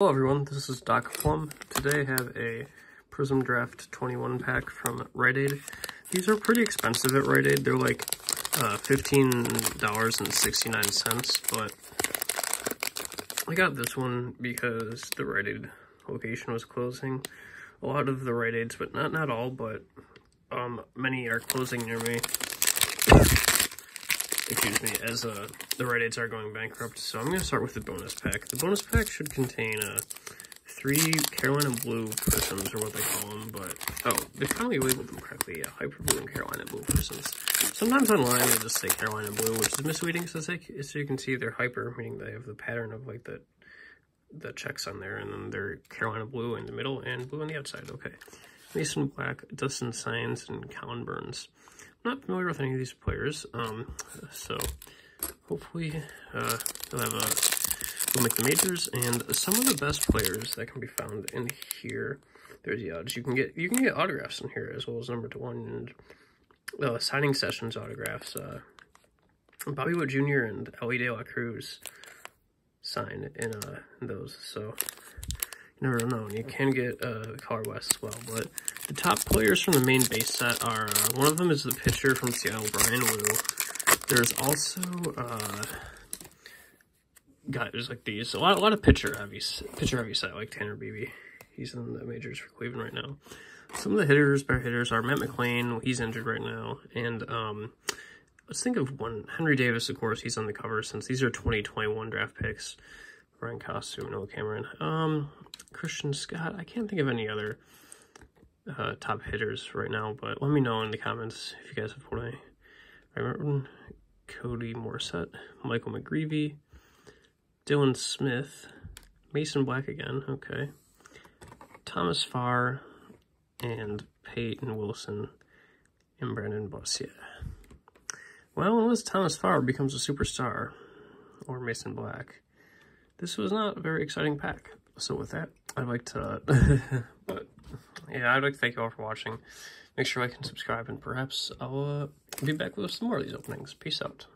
Hello everyone, this is Doc Plum. Today I have a Prizm Draft 21 pack from Rite Aid. These are pretty expensive at Rite Aid. They're like uh, $15.69, but I got this one because the Rite Aid location was closing. A lot of the Rite Aids, but not, not all, but um, many are closing near me excuse me, as uh, the Rite Aids are going bankrupt. So I'm going to start with the bonus pack. The bonus pack should contain uh, three Carolina Blue Prizms, or what they call them, but, oh, they probably labeled them correctly, yeah, Hyper Blue and Carolina Blue Prizms. Sometimes online they just say Carolina Blue, which is misleading, so, they, so you can see they're Hyper, meaning they have the pattern of, like, the, the checks on there, and then they're Carolina Blue in the middle and blue on the outside, okay. Mason Black, Dustin Saenz, and Colin Burns not familiar with any of these players, um, so hopefully uh, they'll have a, we'll make the majors, and some of the best players that can be found in here, there's the odds. You can get you can get autographs in here as well as number to one and uh, signing sessions autographs. Uh, Bobby Witt Jr. and Elly De La Cruz sign in, uh, those, so never know. You can get uh, Color West as well, but the top players from the main base set are, uh, one of them is the pitcher from Seattle, Bryan Woo. There's also, uh, guys like these, a lot, a lot of pitcher heavy, pitcher heavy set, like Tanner Bibee. He's in the majors for Cleveland right now. Some of the hitters, better hitters, are Matt McLain, he's injured right now, and, um, let's think of one, Henry Davis, of course, he's on the cover since these are 2021 draft picks. Ryan Costume, Noah Cameron. Um, Christian Scott. I can't think of any other uh, top hitters right now, but let me know in the comments if you guys have. I remember Cody Morissette, Michael McGreevy, Dylan Smith, Mason Black again, okay, Thomas Farr, and Peyton Wilson, and Brandon Bossier. Well, unless Thomas Farr becomes a superstar, or Mason Black, this was not a very exciting pack. So with that, I'd like to, but yeah, I'd like to thank you all for watching. Make sure like and subscribe, and perhaps I'll uh, be back with some more of these openings. Peace out.